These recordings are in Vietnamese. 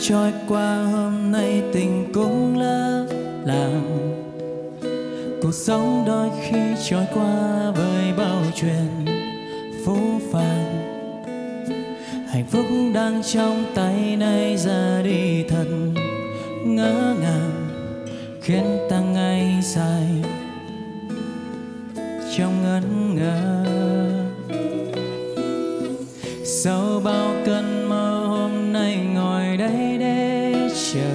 trôi qua hôm nay tình cũng lỡ làng. Cuộc sống đôi khi trôi qua với bao chuyện phũ phàng. Hạnh phúc đang trong tay nay ra đi thật ngỡ ngàng, khiến ta ngay dài trong ngẩn ngơ. Sau bao cơn mơ anh ngồi đây để chờ.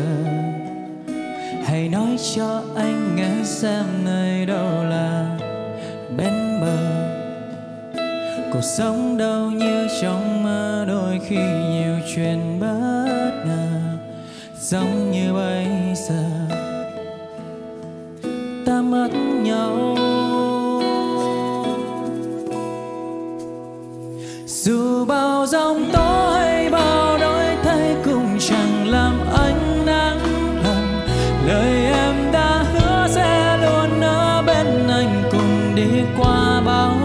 Hãy nói cho anh nghe xem nơi đâu là bên bờ. Cuộc sống đâu như trong mơ, đôi khi nhiều chuyện bất ngờ, giống như bây giờ. Ta mất nhau. Dù bao giông tố đi qua bao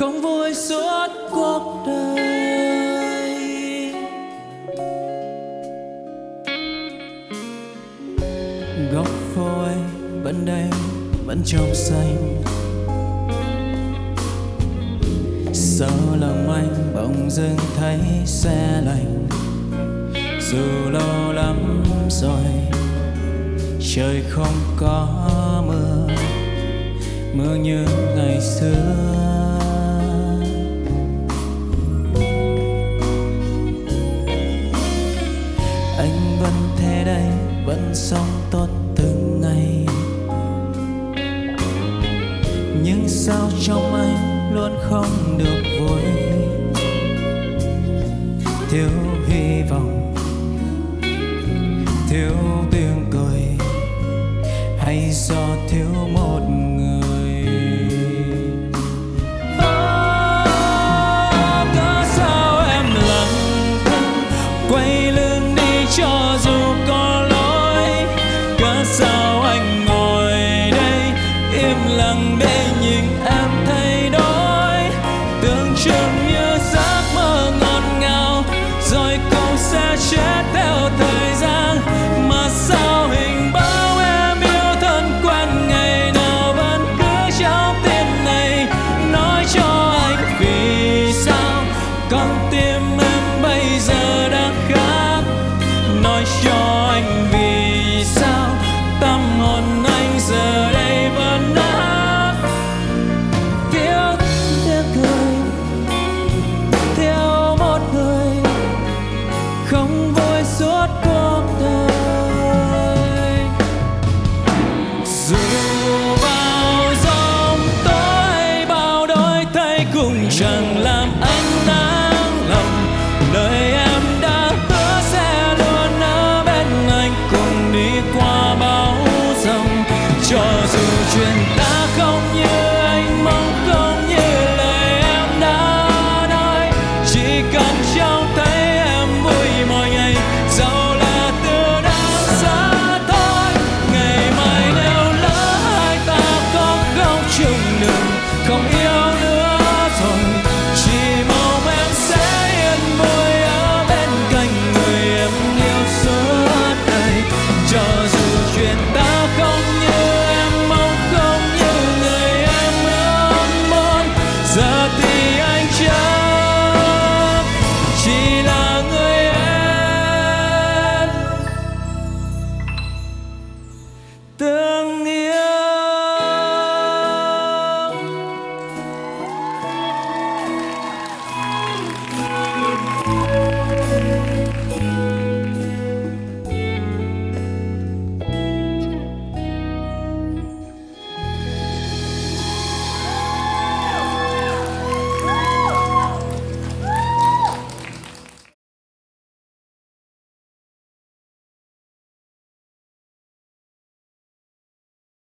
không vui suốt cuộc đời. Góc phôi vẫn đây, vẫn trong xanh. Sau lòng anh bỗng dưng thấy xe lạnh. Dù lâu lắm rồi, trời không có mưa. Mưa như ngày xưa. anh vẫn thế đây vẫn sống tốt.